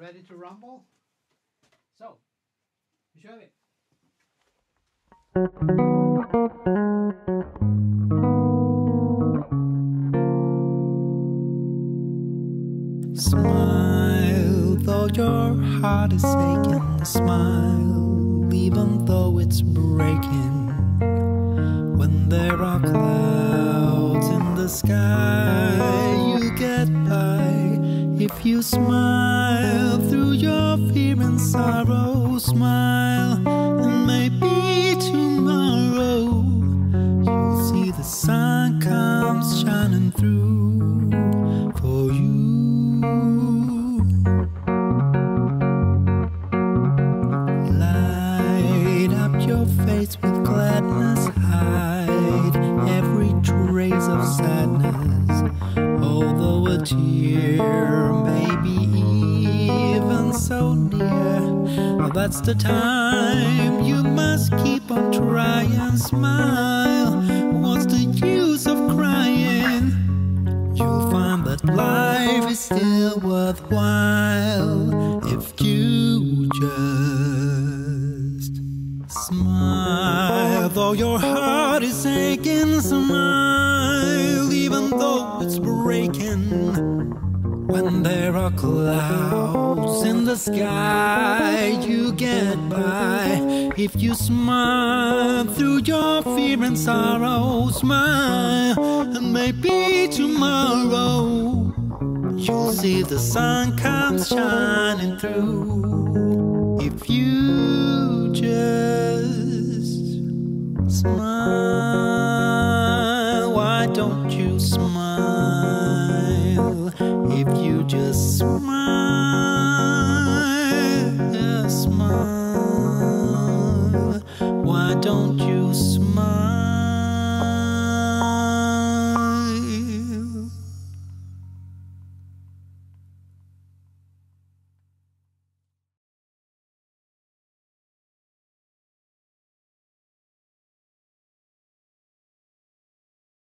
ready to rumble? Nu kör vi! Smile, though your heart is aching. Smile, even though it's breaking. When there are clouds in the sky, you get by. If you smile sorrow, smile, and maybe tomorrow you'll see the sun comes shining through for you. Light up your face with gladness, hide every trace of sadness. Although a tear may be that's the time you must keep on trying. Smile, what's the use of crying? You'll find that life is still worthwhile if you just smile. Though your heart is aching, smile, When there are clouds in the sky, you get by. If you smile through your fear and sorrow, smile, and maybe tomorrow you'll see the sun comes shining through. If you just smile, why don't you smile? Don't you smile?